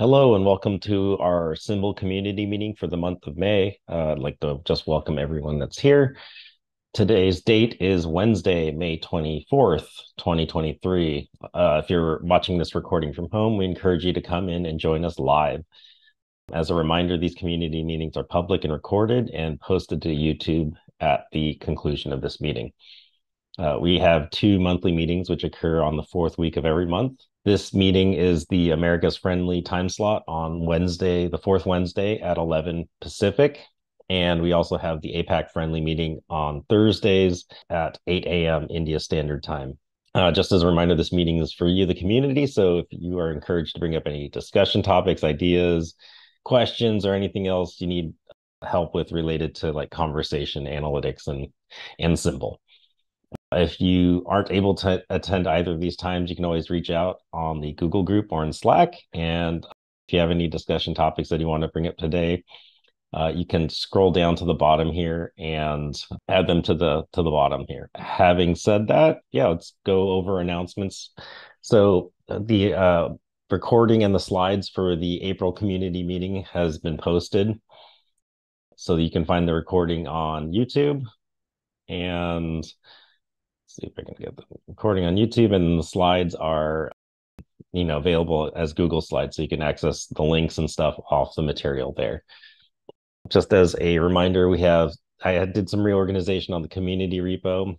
Hello and welcome to our Symbl community meeting for the month of May. Uh, I'd like to just welcome everyone that's here. Today's date is Wednesday, May 24th, 2023. Uh, if you're watching this recording from home, we encourage you to come in and join us live. As a reminder, these community meetings are public and recorded and posted to YouTube at the conclusion of this meeting. Uh, we have two monthly meetings which occur on the fourth week of every month. This meeting is the America's Friendly time slot on Wednesday, the fourth Wednesday at 11 Pacific. And we also have the APAC Friendly meeting on Thursdays at 8 a.m. India Standard Time. Uh, just as a reminder, this meeting is for you, the community. So if you are encouraged to bring up any discussion topics, ideas, questions, or anything else you need help with related to like conversation analytics and and Symbl if you aren't able to attend either of these times, you can always reach out on the Google group or in Slack. And if you have any discussion topics that you want to bring up today, uh, you can scroll down to the bottom here and add them to the to the bottom here. Having said that, yeah, let's go over announcements. So uh, the uh, recording and the slides for the April community meeting has been posted. So you can find the recording on YouTube and see if I can get the recording on YouTube, and the slides are, you know, available as Google Slides, so you can access the links and stuff off the material there. Just as a reminder, we have I did some reorganization on the community repo,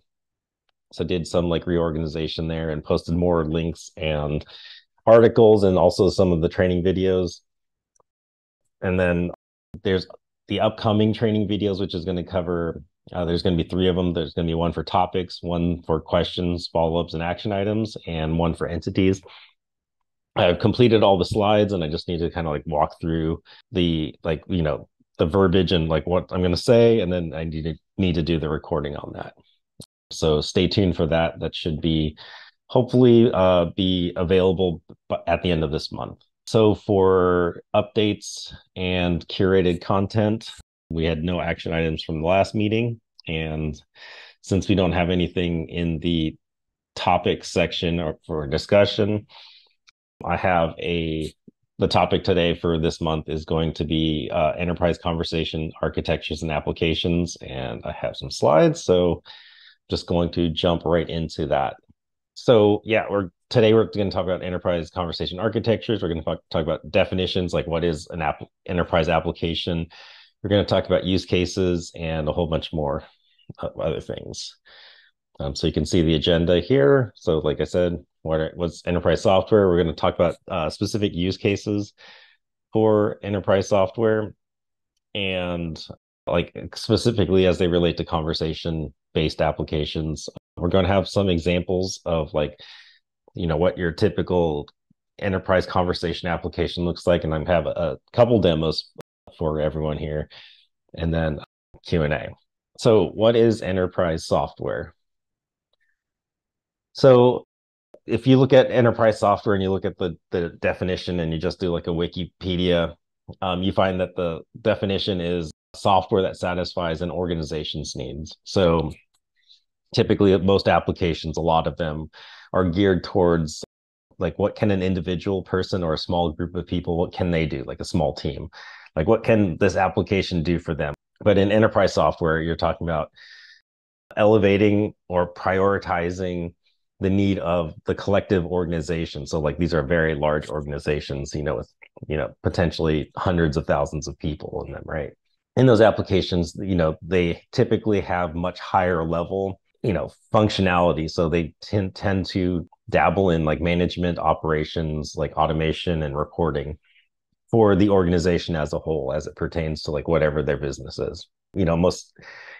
so did some like reorganization there and posted more links and articles and also some of the training videos. And then there's the upcoming training videos, which is going to cover uh, there's going to be three of them. There's going to be one for topics, one for questions, follow ups, and action items, and one for entities. I've completed all the slides, and I just need to kind of like walk through the like you know the verbiage and like what I'm going to say, and then I need to need to do the recording on that. So stay tuned for that. That should be hopefully uh, be available at the end of this month. So for updates and curated content, we had no action items from the last meeting. And since we don't have anything in the topic section or for discussion, I have a the topic today for this month is going to be uh, enterprise conversation architectures and applications, and I have some slides, so just going to jump right into that. So yeah, we're today we're going to talk about enterprise conversation architectures. We're going to talk, talk about definitions, like what is an app enterprise application, we're going to talk about use cases and a whole bunch more other things. Um, so you can see the agenda here. So, like I said, what what's enterprise software? We're going to talk about uh, specific use cases for enterprise software, and like specifically as they relate to conversation based applications. We're going to have some examples of like, you know, what your typical enterprise conversation application looks like, and I have a, a couple demos for everyone here, and then Q and A. So, what is enterprise software? So, if you look at enterprise software and you look at the the definition and you just do like a Wikipedia, um, you find that the definition is software that satisfies an organization's needs. So, typically, most applications, a lot of them, are geared towards like what can an individual person or a small group of people what can they do like a small team like what can this application do for them? But in enterprise software you're talking about elevating or prioritizing the need of the collective organization. So like these are very large organizations you know with you know potentially hundreds of thousands of people in them right? In those applications you know they typically have much higher level you know functionality. So they tend, tend to dabble in like management operations like automation and reporting for the organization as a whole as it pertains to like whatever their business is. You know most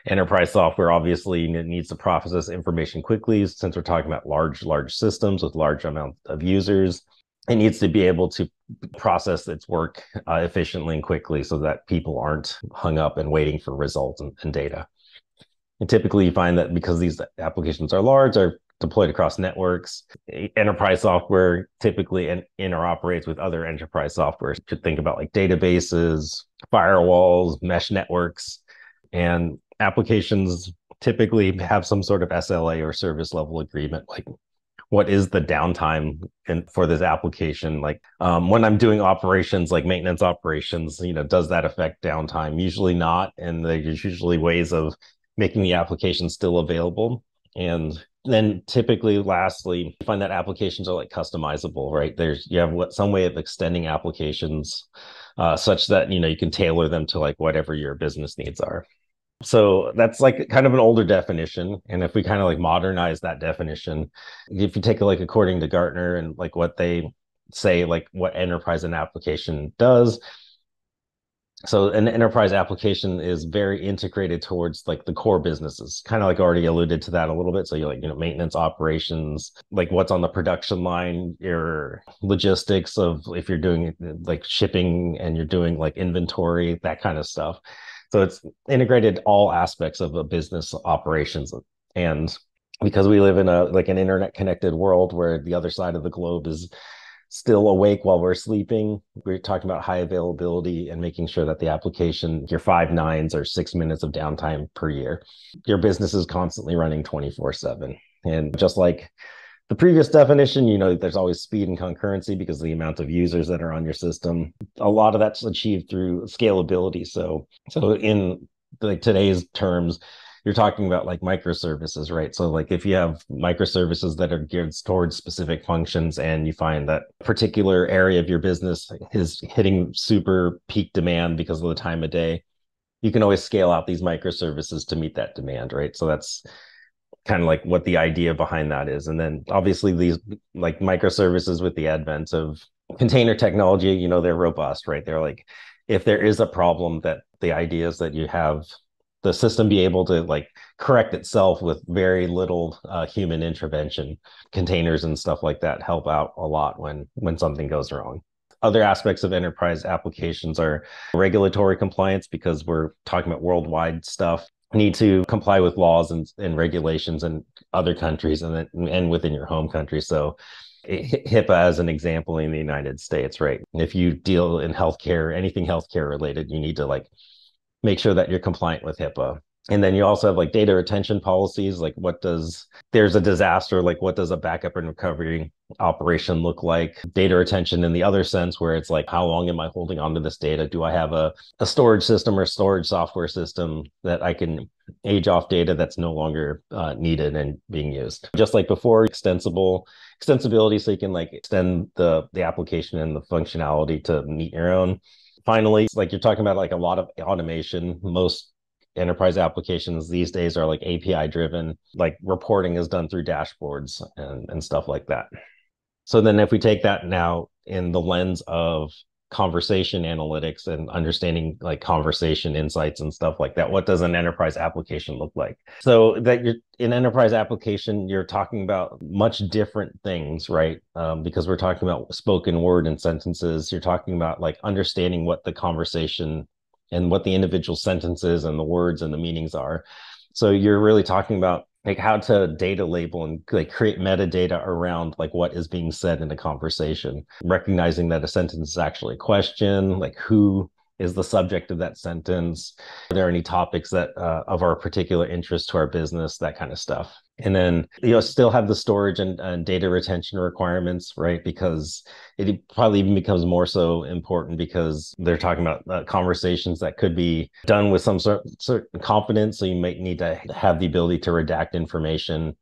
enterprise software obviously needs to process information quickly since we're talking about large large systems with large amount of users. It needs to be able to process its work uh, efficiently and quickly so that people aren't hung up and waiting for results and, and data. And typically you find that because these applications are large are deployed across networks. Enterprise software typically in, interoperates with other enterprise software. You could think about like databases, firewalls, mesh networks, and applications typically have some sort of SLA or service level agreement, like what is the downtime in, for this application like um, when i'm doing operations like maintenance operations you know does that affect downtime usually not and there's usually ways of making the application still available and then typically lastly you find that applications are like customizable right? There's you have what some way of extending applications uh, such that you know you can tailor them to like whatever your business needs are. So that's like kind of an older definition and if we kind of like modernize that definition if you take like according to gartner and like what they say like what enterprise and application does so an enterprise application is very integrated towards like the core businesses kind of like already alluded to that a little bit. So you like you know maintenance operations like what's on the production line your logistics of if you're doing like shipping and you're doing like inventory that kind of stuff. So it's integrated all aspects of a business operations. And because we live in a like an internet connected world where the other side of the globe is still awake while we're sleeping. We're talking about high availability and making sure that the application, your five nines or six minutes of downtime per year, your business is constantly running 24 7. And just like the previous definition, you know, there's always speed and concurrency because the amount of users that are on your system. A lot of that's achieved through scalability. So, so in like today's terms, you're talking about like microservices, right? So like if you have microservices that are geared towards specific functions and you find that particular area of your business is hitting super peak demand because of the time of day, you can always scale out these microservices to meet that demand, right? So that's kind of like what the idea behind that is. And then obviously these like microservices with the advent of container technology, you know, they're robust, right? They're like if there is a problem that the idea is that you have the system be able to like correct itself with very little uh, human intervention. Containers and stuff like that help out a lot when when something goes wrong. Other aspects of enterprise applications are regulatory compliance because we're talking about worldwide stuff. Need to comply with laws and, and regulations in other countries and and within your home country. So HIPAA as an example in the United States, right? If you deal in healthcare, anything healthcare related, you need to like make sure that you're compliant with HIPAA. And then you also have like data retention policies, like what does there's a disaster, like what does a backup and recovery operation look like? Data retention in the other sense, where it's like, how long am I holding onto this data? Do I have a, a storage system or storage software system that I can age off data that's no longer uh, needed and being used? Just like before, extensible extensibility, so you can like extend the the application and the functionality to meet your own finally like you're talking about like a lot of automation. Most enterprise applications these days are like api driven. Like reporting is done through dashboards and, and stuff like that. So then if we take that now in the lens of conversation analytics and understanding like conversation insights and stuff like that. What does an enterprise application look like? So that you're in enterprise application you're talking about much different things right? Um, because we're talking about spoken word and sentences. You're talking about like understanding what the conversation and what the individual sentences and the words and the meanings are. So you're really talking about like how to data label and like create metadata around like what is being said in a conversation. Recognizing that a sentence is actually a question like who is the subject of that sentence. Are there any topics that uh, of our particular interest to our business that kind of stuff? And then you know still have the storage and, and data retention requirements right? Because it probably even becomes more so important because they're talking about uh, conversations that could be done with some certain confidence. So you might need to have the ability to redact information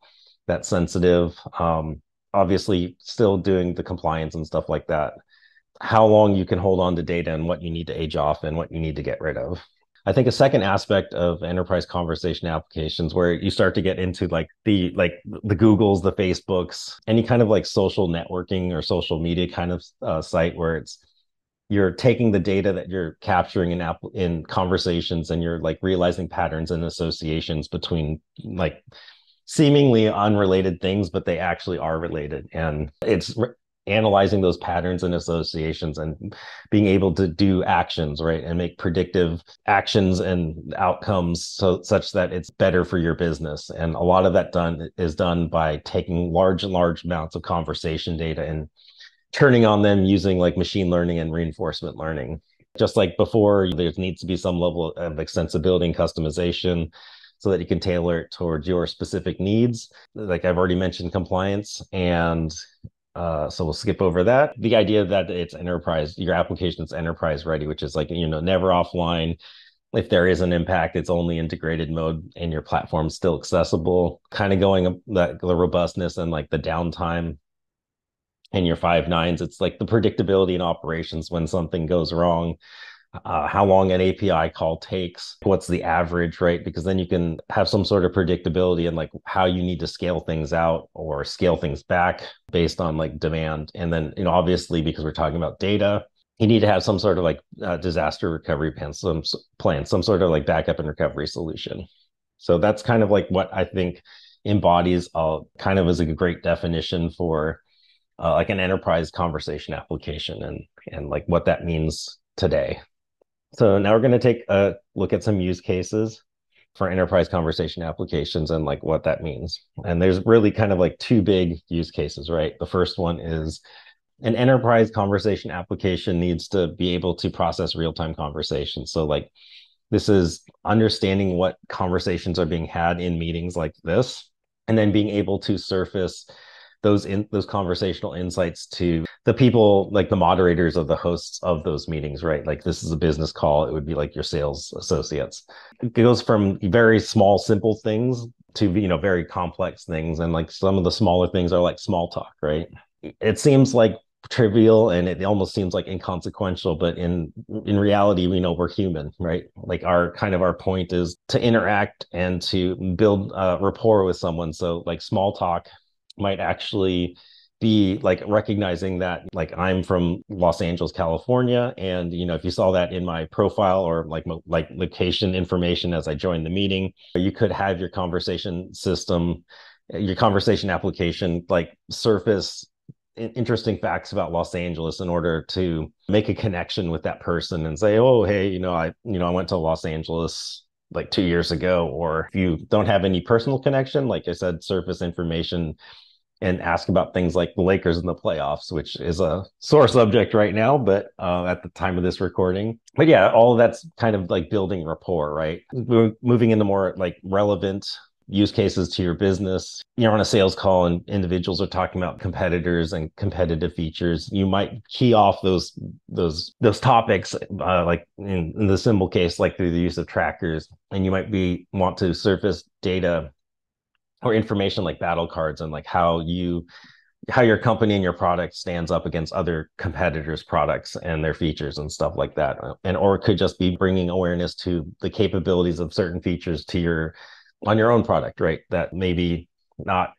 that's sensitive. Um, obviously still doing the compliance and stuff like that how long you can hold on to data and what you need to age off and what you need to get rid of. I think a second aspect of enterprise conversation applications where you start to get into like the like the Googles, the Facebooks, any kind of like social networking or social media kind of uh, site where it's you're taking the data that you're capturing in app in conversations and you're like realizing patterns and associations between like seemingly unrelated things but they actually are related and it's analyzing those patterns and associations and being able to do actions right? And make predictive actions and outcomes so such that it's better for your business. And a lot of that done is done by taking large and large amounts of conversation data and turning on them using like machine learning and reinforcement learning. Just like before there needs to be some level of extensibility and customization so that you can tailor it towards your specific needs. Like I've already mentioned, compliance and uh, so we'll skip over that. The idea that it's enterprise, your application is enterprise ready, which is like, you know, never offline. If there is an impact, it's only integrated mode and your platform's still accessible. Kind of going that the robustness and like the downtime and your five nines. It's like the predictability in operations when something goes wrong uh, how long an API call takes, what's the average, right? Because then you can have some sort of predictability and like how you need to scale things out or scale things back based on like demand. And then, you know, obviously, because we're talking about data, you need to have some sort of like uh, disaster recovery plan, some plan, some sort of like backup and recovery solution. So that's kind of like what I think embodies uh, kind of as a great definition for uh, like an enterprise conversation application and and like what that means today. So now we're going to take a look at some use cases for enterprise conversation applications and like what that means. And there's really kind of like two big use cases, right? The first one is an enterprise conversation application needs to be able to process real-time conversations. So like this is understanding what conversations are being had in meetings like this and then being able to surface those in those conversational insights to the people like the moderators of the hosts of those meetings right? Like this is a business call. It would be like your sales associates. It goes from very small simple things to you know very complex things. And like some of the smaller things are like small talk right? It seems like trivial and it almost seems like inconsequential but in in reality we know we're human right? Like our kind of our point is to interact and to build uh, rapport with someone. So like small talk might actually be like recognizing that like I'm from Los Angeles, California, and you know if you saw that in my profile or like like location information as I joined the meeting, you could have your conversation system, your conversation application like surface interesting facts about Los Angeles in order to make a connection with that person and say, "Oh, hey, you know, I you know I went to Los Angeles like 2 years ago," or if you don't have any personal connection, like I said, surface information and ask about things like the Lakers in the playoffs, which is a sore subject right now, but uh, at the time of this recording. But yeah, all that's kind of like building rapport, right? We're moving into more like relevant use cases to your business. You're on a sales call and individuals are talking about competitors and competitive features. You might key off those those those topics, uh, like in, in the Symbl case, like through the use of trackers, and you might be want to surface data or information like battle cards and like how you how your company and your product stands up against other competitors products and their features and stuff like that. And or it could just be bringing awareness to the capabilities of certain features to your on your own product right? That maybe not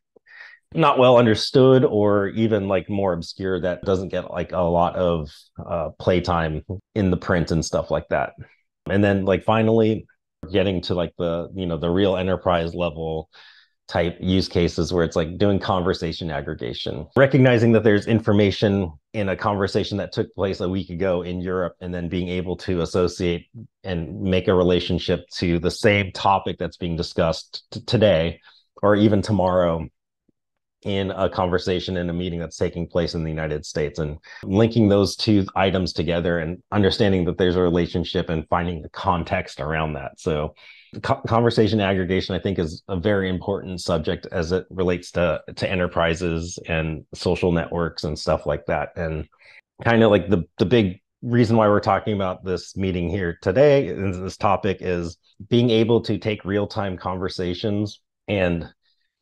not well understood or even like more obscure that doesn't get like a lot of uh, playtime in the print and stuff like that. And then like finally getting to like the you know the real enterprise level type use cases where it's like doing conversation aggregation, recognizing that there's information in a conversation that took place a week ago in Europe, and then being able to associate and make a relationship to the same topic that's being discussed t- today or even tomorrow in a conversation in a meeting that's taking place in the United States and linking those two items together and understanding that there's a relationship and finding the context around that. So conversation aggregation i think is a very important subject as it relates to to enterprises and social networks and stuff like that. And kind of like the the big reason why we're talking about this meeting here today and this topic is being able to take real-time conversations and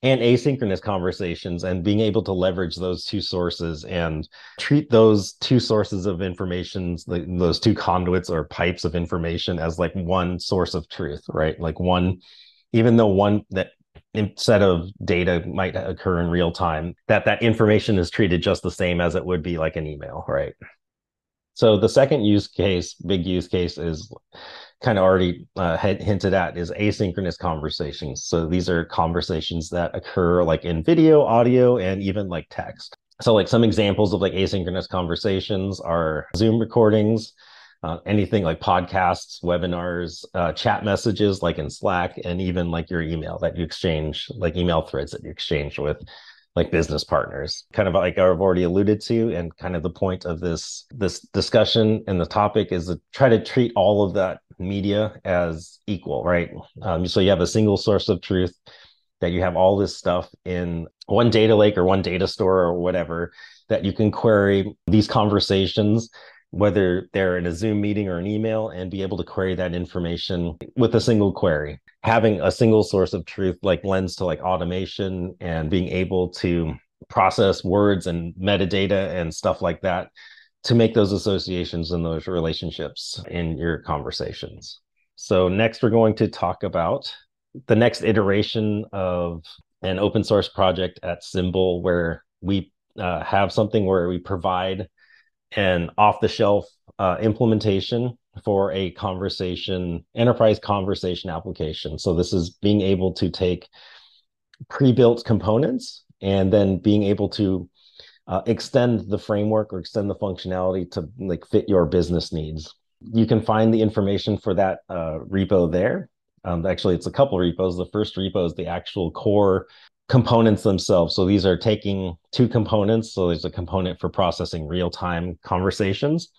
and asynchronous conversations and being able to leverage those two sources and treat those two sources of information those two conduits or pipes of information as like one source of truth right? Like one even though one that set of data might occur in real time that that information is treated just the same as it would be like an email right? So the second use case big use case is kind of already uh, hinted at is asynchronous conversations. So these are conversations that occur like in video, audio, and even like text. So like some examples of like asynchronous conversations are Zoom recordings, uh, anything like podcasts, webinars, uh, chat messages like in Slack, and even like your email that you exchange, like email threads that you exchange with like business partners kind of like i've already alluded to and kind of the point of this this discussion and the topic is to try to treat all of that media as equal, right? Um, so you have a single source of truth that you have all this stuff in one data lake or one data store or whatever that you can query these conversations whether they're in a zoom meeting or an email and be able to query that information with a single query having a single source of truth like lends to like automation and being able to process words and metadata and stuff like that to make those associations and those relationships in your conversations. So, next, we're going to talk about the next iteration of an open source project at Symbl, where we uh, have something where we provide an off the shelf uh, implementation for a conversation, enterprise conversation application. So, this is being able to take pre built components and then being able to uh, extend the framework or extend the functionality to like fit your business needs. You can find the information for that uh, repo there. Um, actually, it's a couple repos. The first repo is the actual core components themselves. So these are taking two components. So there's a component for processing real-time conversations.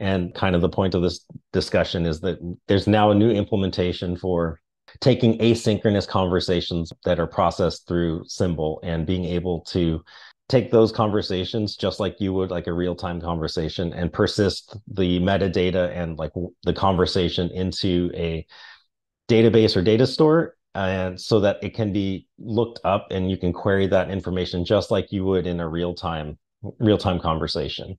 And kind of the point of this discussion is that there's now a new implementation for taking asynchronous conversations that are processed through Symbl and being able to take those conversations just like you would like a real-time conversation and persist the metadata and like the conversation into a database or data store and so that it can be looked up and you can query that information just like you would in a real-time real-time conversation.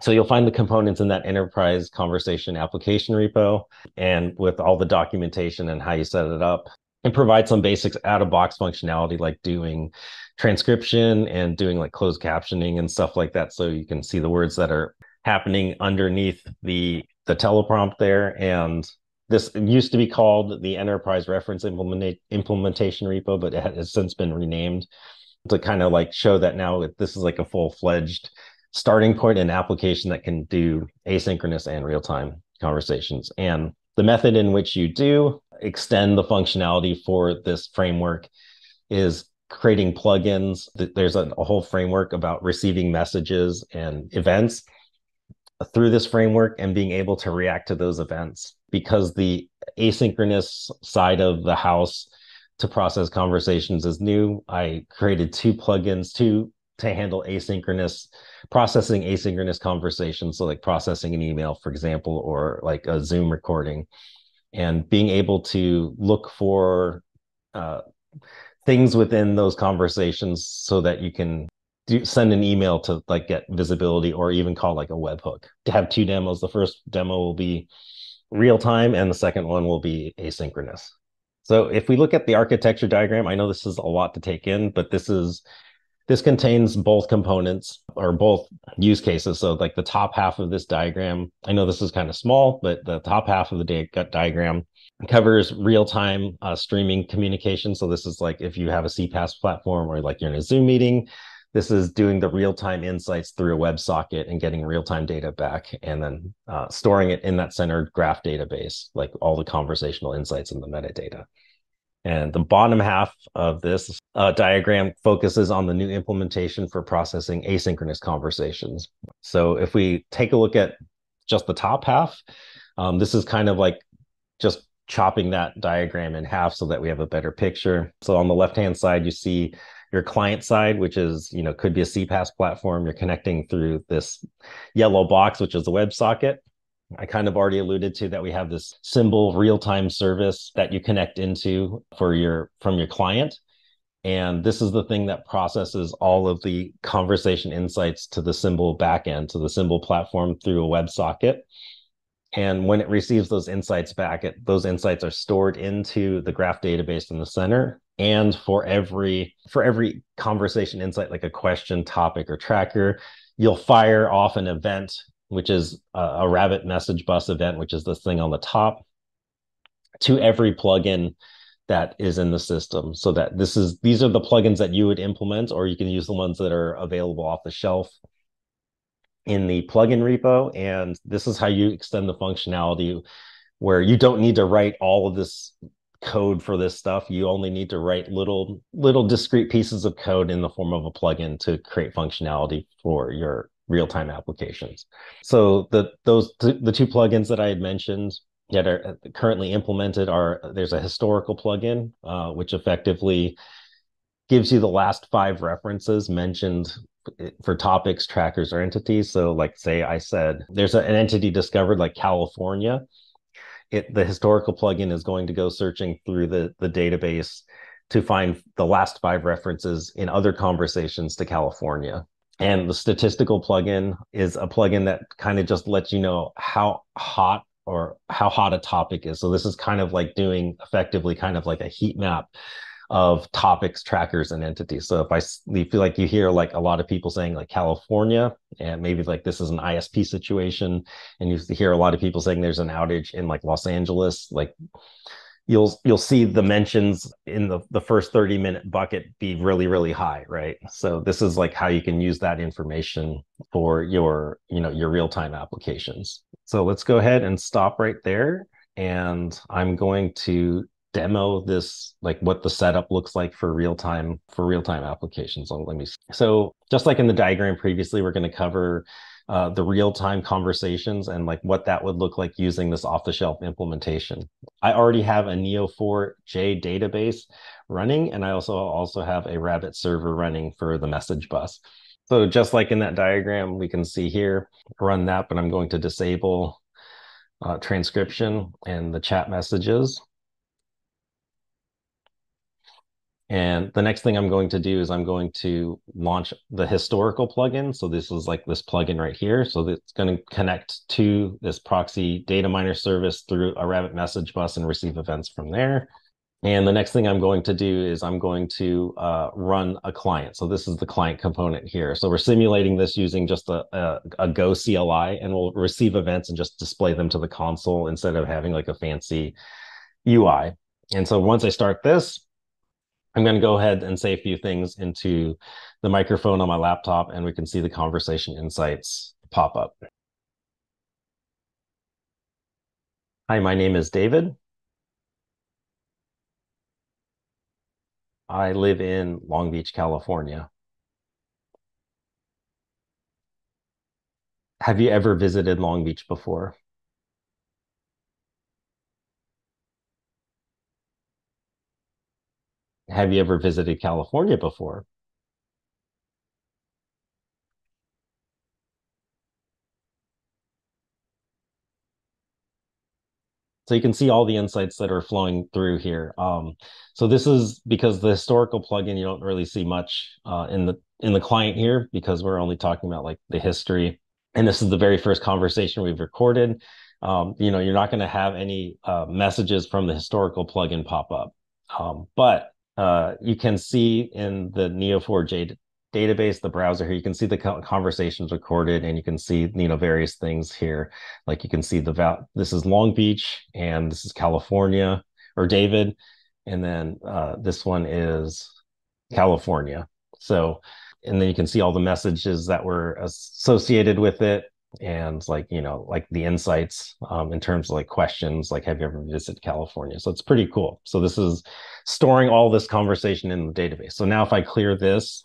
So you'll find the components in that enterprise conversation application repo and with all the documentation and how you set it up and provide some basics out of box functionality like doing transcription and doing like closed captioning and stuff like that so you can see the words that are happening underneath the the teleprompt there and this used to be called the enterprise reference implement, implementation repo but it has since been renamed to kind of like show that now this is like a full-fledged starting point and application that can do asynchronous and real-time conversations. And the method in which you do extend the functionality for this framework is creating plugins. There's a, a, whole framework about receiving messages and events through this framework and being able to react to those events because the asynchronous side of the house to process conversations is new. I created two plugins to to handle asynchronous processing asynchronous conversations so like processing an email for example or like a zoom recording and being able to look for uh, things within those conversations so that you can do, send an email to like get visibility or even call like a webhook to have two demos the first demo will be real time and the second one will be asynchronous so if we look at the architecture diagram i know this is a lot to take in but this is this contains both components or both use cases. So like the top half of this diagram, I know this is kind of small, but the top half of the di- diagram covers real-time uh, streaming communication. So this is like if you have a CPaaS platform or like you're in a Zoom meeting, this is doing the real-time insights through a WebSocket and getting real-time data back and then uh, storing it in that centered graph database, like all the conversational insights and the metadata. And the bottom half of this uh, diagram focuses on the new implementation for processing asynchronous conversations. So if we take a look at just the top half, um, this is kind of like just chopping that diagram in half so that we have a better picture. So on the left-hand side, you see your client side, which is, you know, could be a CPaaS platform. You're connecting through this yellow box, which is the WebSocket. I kind of already alluded to that we have this Symbl real-time service that you connect into for your from your client. And this is the thing that processes all of the conversation insights to the Symbl backend, to the Symbl platform through a WebSocket. And when it receives those insights back, it, those insights are stored into the graph database in the center. And for every for every conversation insight, like a question, topic, or tracker, you'll fire off an event which is a, a Rabbit message bus event, which is this thing on the top, to every plugin that is in the system. So that this is these are the plugins that you would implement, or you can use the ones that are available off the shelf in the plugin repo. And this is how you extend the functionality where you don't need to write all of this code for this stuff. You only need to write little little discrete pieces of code in the form of a plugin to create functionality for your real-time applications. So the those the two plugins that I had mentioned that are currently implemented are there's a historical plugin uh, which effectively gives you the last five references mentioned for topics, trackers, or entities. So, like, say I said there's an entity discovered like California. It the historical plugin is going to go searching through the the database to find the last five references in other conversations to California. And the statistical plugin is a plugin that kind of just lets you know how hot or how hot a topic is. So this is kind of like doing effectively kind of like a heat map of topics, trackers, and entities. So if I feel like you hear like a lot of people saying like California, and maybe like this is an ISP situation, and you hear a lot of people saying there's an outage in like Los Angeles, like you'll you'll see the mentions in the the first 30 minute bucket be really really high right so this is like how you can use that information for your you know your real-time applications so let's go ahead and stop right there and i'm going to demo this like what the setup looks like for real time for real time applications so let me see. so just like in the diagram previously we're going to cover uh, the real-time conversations and like what that would look like using this off-the-shelf implementation. I already have a Neo4j database running, and I also also have a Rabbit server running for the message bus. So just like in that diagram, we can see here, run that, but I'm going to disable uh, transcription and the chat messages. And the next thing I'm going to do is I'm going to launch the historical plugin. So this is like this plugin right here. So it's going to connect to this proxy data miner service through a Rabbit message bus and receive events from there. And the next thing I'm going to do is I'm going to uh, run a client. So this is the client component here. So we're simulating this using just a, a, a, Go CLI and we'll receive events and just display them to the console instead of having like a fancy UI. And so once I start this, I'm going to go ahead and say a few things into the microphone on my laptop and we can see the conversation insights pop up. Hi, my name is David. I live in Long Beach, California. Have you ever visited Long Beach before? Have you ever visited California before? So you can see all the insights that are flowing through here. Um, so this is because the historical plugin, you don't really see much uh, in the in the client here because we're only talking about like the history. And this is the very first conversation we've recorded. Um, you know, you're not going to have any uh, messages from the historical plugin pop up. Um, but uh, you can see in the Neo4j database, the browser here, you can see the conversations recorded and you can see, you know, various things here. Like you can see the, val this is Long Beach and this is California or David. And then uh, this one is California. So, and then you can see all the messages that were associated with it and like you know like the insights um, in terms of like questions like have you ever visited california? So it's pretty cool. So this is storing all this conversation in the database. So now if i clear this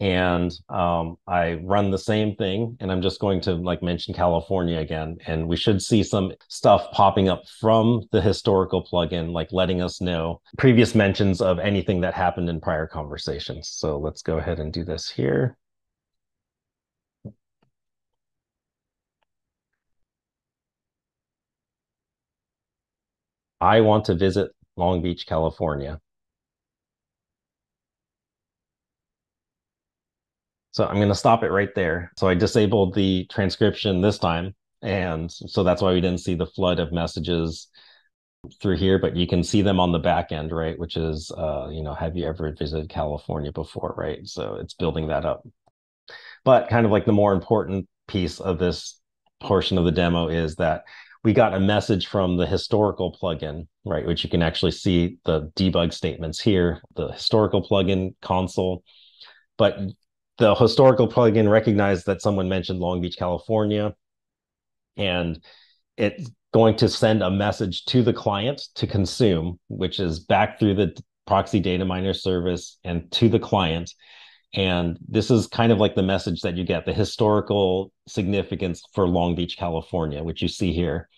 and um, i run the same thing and i'm just going to like mention california again and we should see some stuff popping up from the historical plugin like letting us know previous mentions of anything that happened in prior conversations. So let's go ahead and do this here I want to visit Long Beach, California. So I'm going to stop it right there. So I disabled the transcription this time. And so that's why we didn't see the flood of messages through here, but you can see them on the back end, right? Which is, uh, you know, have you ever visited California before, right? So it's building that up. But kind of like the more important piece of this portion of the demo is that we got a message from the historical plugin, right? Which you can actually see the debug statements here, the historical plugin console. But the historical plugin recognized that someone mentioned Long Beach, California, and it's going to send a message to the client to consume, which is back through the proxy data miner service and to the client. And this is kind of like the message that you get the historical significance for Long Beach, California, which you see here.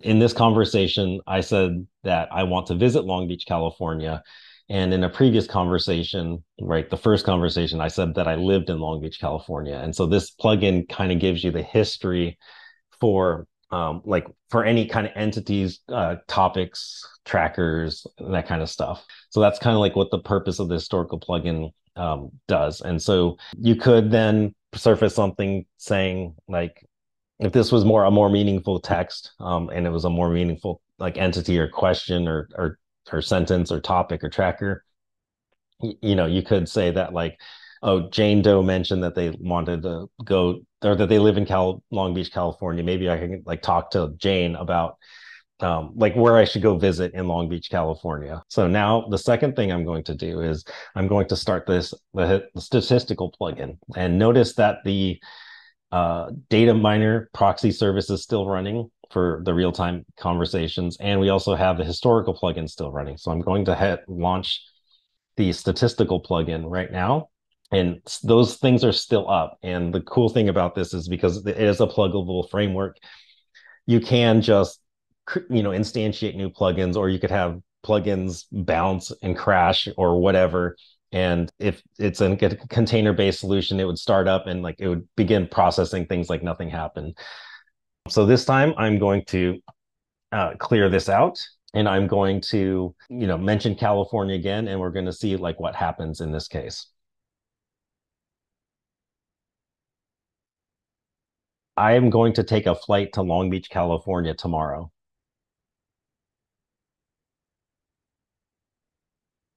In this conversation, I said that I want to visit Long Beach, California. And in a previous conversation, right, the first conversation, I said that I lived in Long Beach, California. And so this plugin kind of gives you the history for um, like for any kind of entities, uh, topics, trackers, that kind of stuff. So that's kind of like what the purpose of the historical plugin um, does. And so you could then surface something saying like, if this was more a more meaningful text um, and it was a more meaningful like entity or question or or or sentence or topic or tracker, you, you know, you could say that like, oh, Jane Doe mentioned that they wanted to go or that they live in Cal Long Beach, California. Maybe I can like talk to Jane about um, like where I should go visit in Long Beach, California. So now the second thing I'm going to do is I'm going to start this the, statistical plugin and notice that the uh, data miner proxy service is still running for the real-time conversations. And we also have the historical plugin still running. So I'm going to hit launch the statistical plugin right now. And those things are still up. And the cool thing about this is because it is a pluggable framework, you can just you know instantiate new plugins or you could have plugins bounce and crash or whatever. And if it's a container based solution it would start up and like it would begin processing things like nothing happened. So this time i'm going to uh, clear this out and i'm going to you know mention california again and we're going to see like what happens in this case i am going to take a flight to long beach california tomorrow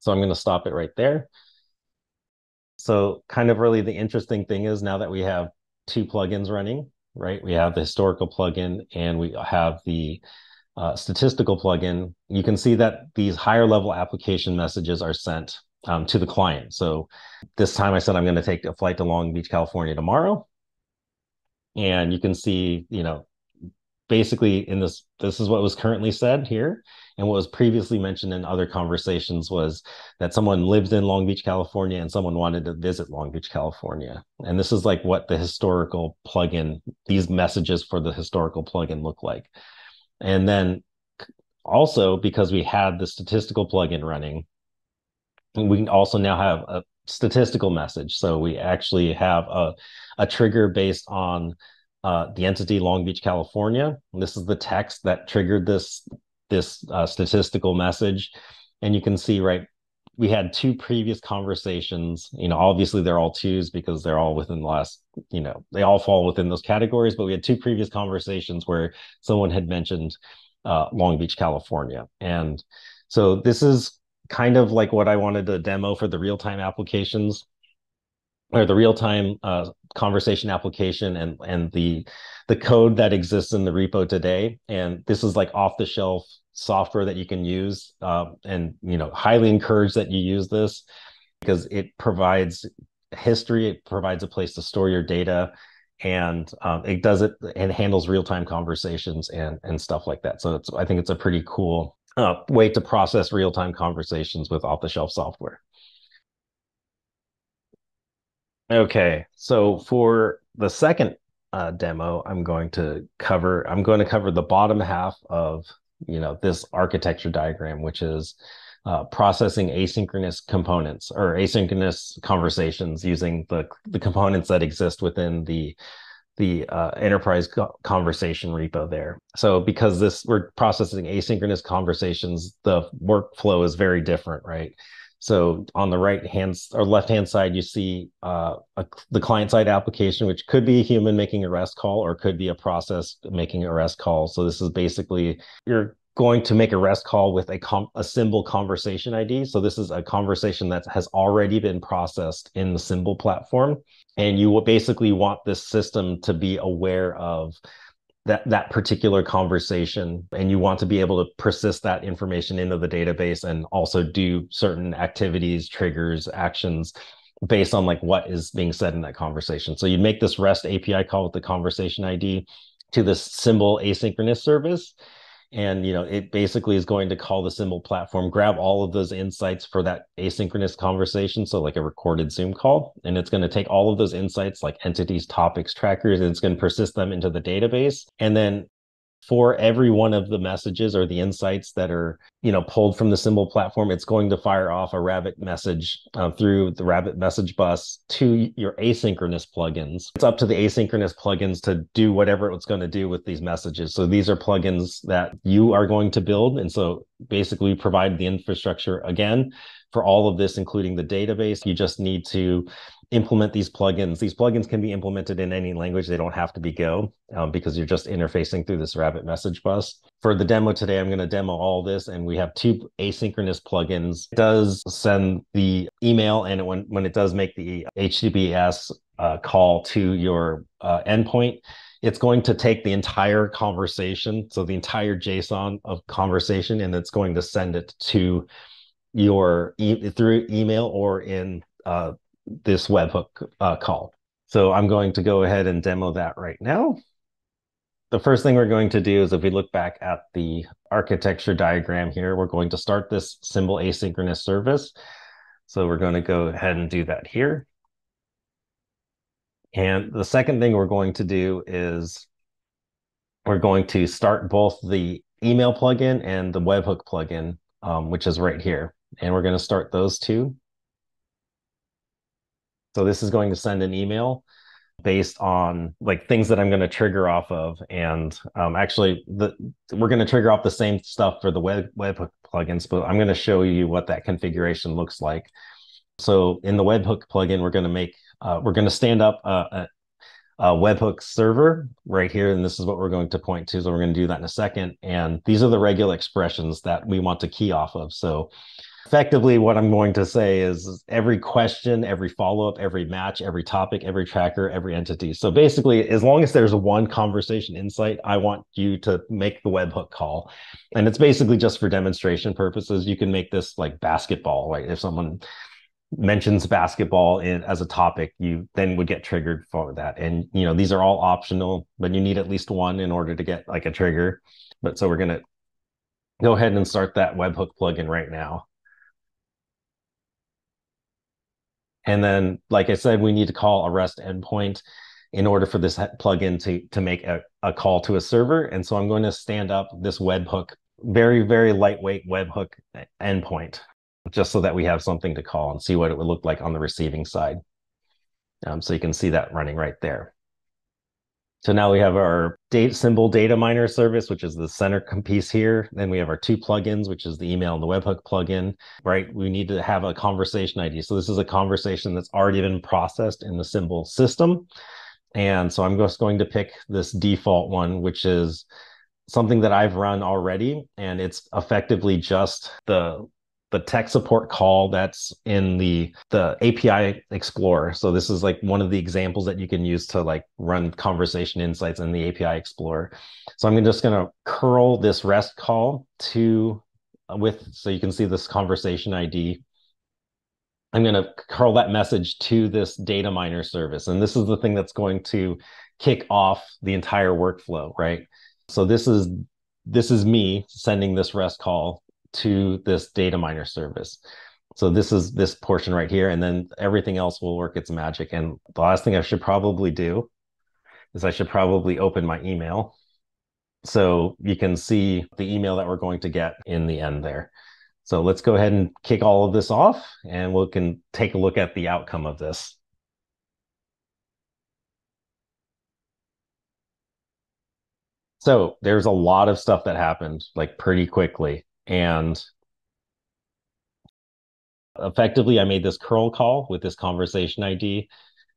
So I'm going to stop it right there. So kind of really the interesting thing is now that we have two plugins running, right? We have the historical plugin and we have the uh, statistical plugin. You can see that these higher level application messages are sent um, to the client. So this time I said I'm going to take a flight to Long Beach, California tomorrow. And you can see, you know, basically in this, this is what was currently said here. And what was previously mentioned in other conversations was that someone lived in Long Beach, California, and someone wanted to visit Long Beach, California. And this is like what the historical plugin, these messages for the historical plugin look like. And then also because we had the statistical plugin running, we can also now have a statistical message. So we actually have a, a trigger based on uh, the entity Long Beach, California. This is the text that triggered this this uh, statistical message. And you can see, right, we had two previous conversations. You know, obviously they're all twos because they're all within the last, you know, they all fall within those categories. But we had two previous conversations where someone had mentioned uh, Long Beach, California. And so this is kind of like what I wanted to demo for the real time applications or the real time uh, conversation application and and the the code that exists in the repo today. And this is like off the shelf software that you can use. Uh, and, you know, highly encourage that you use this because it provides history, it provides a place to store your data and um, it does it and handles real-time conversations and and stuff like that. So it's I think it's a pretty cool uh, way to process real-time conversations with off-the-shelf software. Okay, so for the second uh, demo, I'm going to cover, I'm going to cover the bottom half of, you know, this architecture diagram, which is uh, processing asynchronous components or asynchronous conversations using the, the components that exist within the the uh, enterprise co- conversation repo there. So because this we're processing asynchronous conversations, the workflow is very different, right? So on the right hand or left hand side, you see uh, a, the client side application, which could be a human making a REST call or could be a process making a REST call. So this is basically you're going to make a REST call with a, com- a Symbl conversation ID. So this is a conversation that has already been processed in the Symbl platform. And you will basically want this system to be aware of that that particular conversation and you want to be able to persist that information into the database and also do certain activities triggers actions based on like what is being said in that conversation so you'd make this rest api call with the conversation id to this Symbl asynchronous service and you know it basically is going to call the Symbl platform grab all of those insights for that asynchronous conversation so like a recorded zoom call and it's going to take all of those insights like entities topics trackers and it's going to persist them into the database and then for every one of the messages or the insights that are you know pulled from the Symbl platform it's going to fire off a rabbit message uh, through the rabbit message bus to your asynchronous plugins. It's up to the asynchronous plugins to do whatever it's going to do with these messages. So these are plugins that you are going to build and so basically provide the infrastructure again for all of this including the database. You just need to implement these plugins. These plugins can be implemented in any language. They don't have to be Go um, because you're just interfacing through this Rabbit message bus. For the demo today, I'm going to demo all this, and we have two asynchronous plugins. It does send the email, and when, when it does make the HTTPS uh, call to your uh, endpoint, it's going to take the entire conversation, so the entire JSON of conversation, and it's going to send it to your e- through email or in uh, this webhook uh, call. So I'm going to go ahead and demo that right now. The first thing we're going to do is if we look back at the architecture diagram here, we're going to start this SYMBL asynchronous service. So we're going to go ahead and do that here. And the second thing we're going to do is we're going to start both the email plugin and the webhook plugin, um, which is right here. And we're going to start those two. So this is going to send an email based on like things that I'm going to trigger off of. And um, actually, the we're going to trigger off the same stuff for the web webhook plugins, but I'm going to show you what that configuration looks like. So in the webhook plugin, we're going to make uh, we're going to stand up a, a webhook server right here, and this is what we're going to point to. So we're going to do that in a second. And these are the regular expressions that we want to key off of. So effectively what i'm going to say is every question every follow-up every match every topic every tracker every entity. So basically as long as there's one conversation insight i want you to make the webhook call. And it's basically just for demonstration purposes. You can make this like basketball right? If someone mentions basketball in, as a topic you then would get triggered for that. And you know these are all optional but you need at least one in order to get like a trigger. But so we're going to go ahead and start that webhook plugin right now And then, like I said, we need to call a REST endpoint in order for this plugin to, to make a, a call to a server. And so I'm going to stand up this webhook, very, very lightweight webhook endpoint, just so that we have something to call and see what it would look like on the receiving side. Um, so you can see that running right there. So now we have our date SYMBL data miner service, which is the center piece here. Then we have our two plugins, which is the email and the webhook plugin, right? We need to have a conversation ID. So this is a conversation that's already been processed in the Symbl system. And so I'm just going to pick this default one, which is something that I've run already. And it's effectively just the the tech support call that's in the the API Explorer. So this is like one of the examples that you can use to like run conversation insights in the API Explorer. So I'm just going to curl this REST call to uh, with so you can see this conversation ID. I'm going to curl that message to this data miner service. And this is the thing that's going to kick off the entire workflow, right? So this is this is me sending this REST call to this data miner service. So this is this portion right here, and then everything else will work its magic. And the last thing I should probably do is I should probably open my email. So you can see the email that we're going to get in the end there. So let's go ahead and kick all of this off and we can take a look at the outcome of this. So there's a lot of stuff that happened like pretty quickly. And effectively, I made this curl call with this conversation ID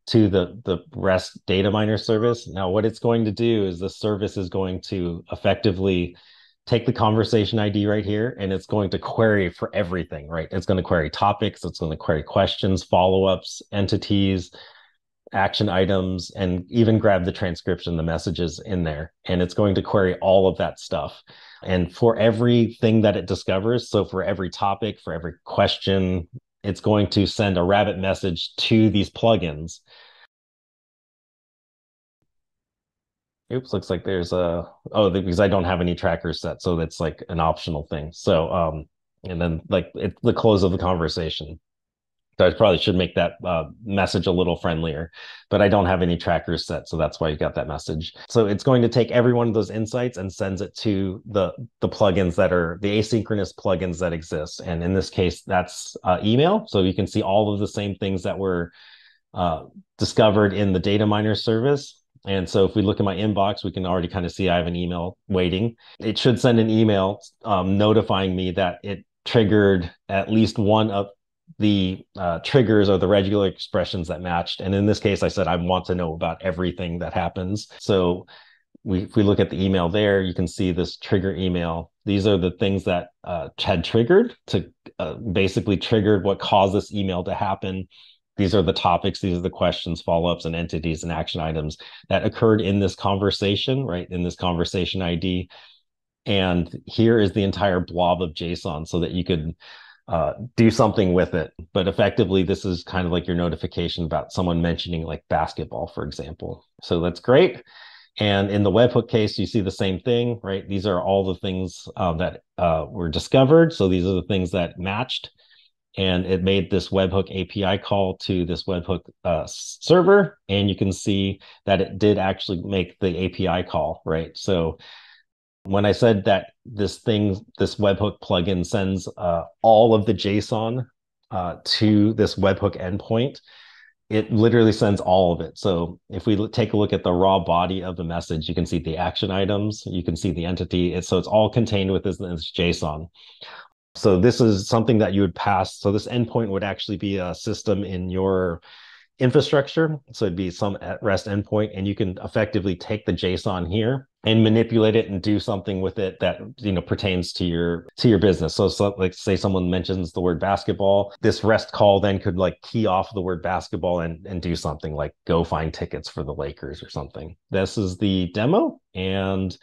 to the, the REST data miner service. Now, what it's going to do is the service is going to effectively take the conversation ID right here and it's going to query for everything, right? It's going to query topics, it's going to query questions, follow ups, entities, action items and even grab the transcription, the messages in there. And it's going to query all of that stuff. And for everything that it discovers, so for every topic, for every question, it's going to send a rabbit message to these plugins. Oops, looks like there's a oh because I don't have any trackers set, so that's like an optional thing. So um, and then like it's the close of the conversation. So I probably should make that uh, message a little friendlier, but I don't have any trackers set, so that's why you got that message. So it's going to take every one of those insights and sends it to the the plugins that are the asynchronous plugins that exist, and in this case, that's uh, email. So you can see all of the same things that were uh, discovered in the data miner service. And so if we look at my inbox, we can already kind of see I have an email waiting. It should send an email um, notifying me that it triggered at least one of the uh, triggers or the regular expressions that matched. And in this case, I said I want to know about everything that happens. So we, if we look at the email there, you can see this trigger email. These are the things that uh, had triggered to uh, basically triggered what caused this email to happen. These are the topics, these are the questions, follow ups, and entities and action items that occurred in this conversation, right? In this conversation ID. And here is the entire blob of JSON so that you could uh, do something with it. But effectively, this is kind of like your notification about someone mentioning like basketball, for example. So that's great. And in the webhook case, you see the same thing, right? These are all the things uh, that uh, were discovered. So these are the things that matched. And it made this webhook API call to this webhook uh, server. And you can see that it did actually make the API call, right? So when I said that this thing, this webhook plugin sends uh, all of the JSON uh, to this webhook endpoint, it literally sends all of it. So if we take a look at the raw body of the message, you can see the action items, you can see the entity. So it's all contained within this JSON. So this is something that you would pass. So this endpoint would actually be a system in your infrastructure. So it'd be some at rest endpoint, and you can effectively take the JSON here and manipulate it and do something with it that you know pertains to your to your business. So, so like say someone mentions the word basketball, this REST call then could like key off the word basketball and and do something like go find tickets for the Lakers or something. This is the demo and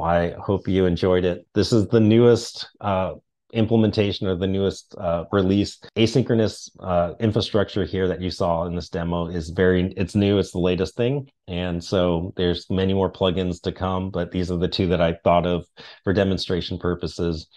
I hope you enjoyed it. This is the newest uh, implementation or the newest uh, release. Asynchronous uh, infrastructure here that you saw in this demo is very it's new it's the latest thing. And so there's many more plugins to come but these are the two that i thought of for demonstration purposes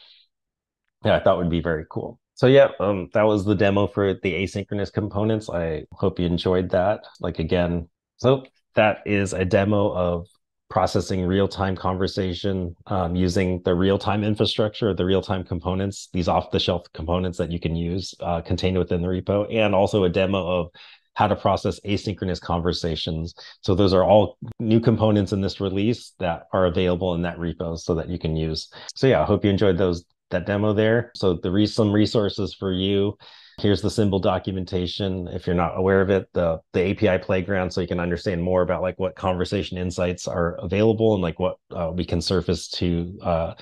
yeah i thought would be very cool. So yeah um, that was the demo for the asynchronous components. I hope you enjoyed that. Like again so that is a demo of processing real-time conversation um, using the real-time infrastructure, the real-time components, these off-the-shelf components that you can use uh, contained within the repo, and also a demo of how to process asynchronous conversations. So those are all new components in this release that are available in that repo so that you can use. So yeah, I hope you enjoyed those that demo there. So the re- some resources for you here's the Symbl documentation if you're not aware of it the the api playground so you can understand more about like what conversation insights are available and like what uh, we can surface to uh,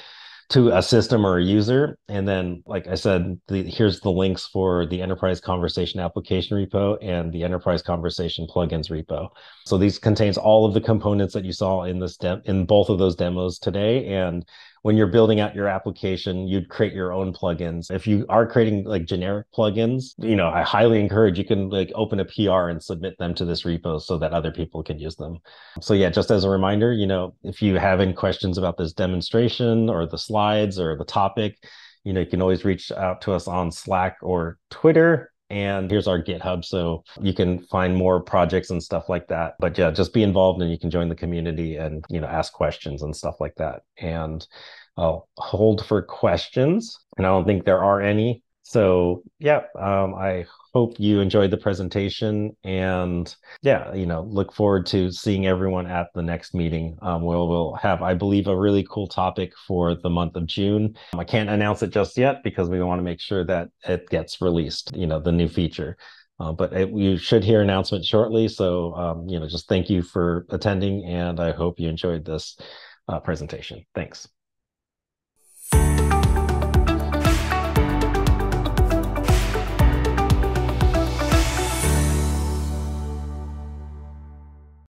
to a system or a user. And then like i said the, here's the links for the enterprise conversation application repo and the enterprise conversation plugins repo. So these contains all of the components that you saw in this de- in both of those demos today and when you're building out your application, you'd create your own plugins. If you are creating like generic plugins, you know, I highly encourage you can like open a PR and submit them to this repo so that other people can use them. So yeah, just as a reminder, you know, if you have any questions about this demonstration or the slides or the topic, you know, you can always reach out to us on Slack or Twitter and here's our github so you can find more projects and stuff like that. But yeah just be involved and you can join the community and you know ask questions and stuff like that. And i'll hold for questions. And i don't think there are any so yeah um, i hope you enjoyed the presentation and yeah you know look forward to seeing everyone at the next meeting. Um, we'll, we'll have i believe a really cool topic for the month of june. I can't announce it just yet because we want to make sure that it gets released you know the new feature. Uh, but it, you should hear announcement shortly. So um, you know just thank you for attending and i hope you enjoyed this uh, presentation. Thanks